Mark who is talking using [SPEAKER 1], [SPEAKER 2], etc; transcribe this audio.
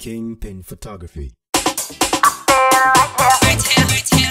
[SPEAKER 1] Kingpin Photography.
[SPEAKER 2] Right here, right.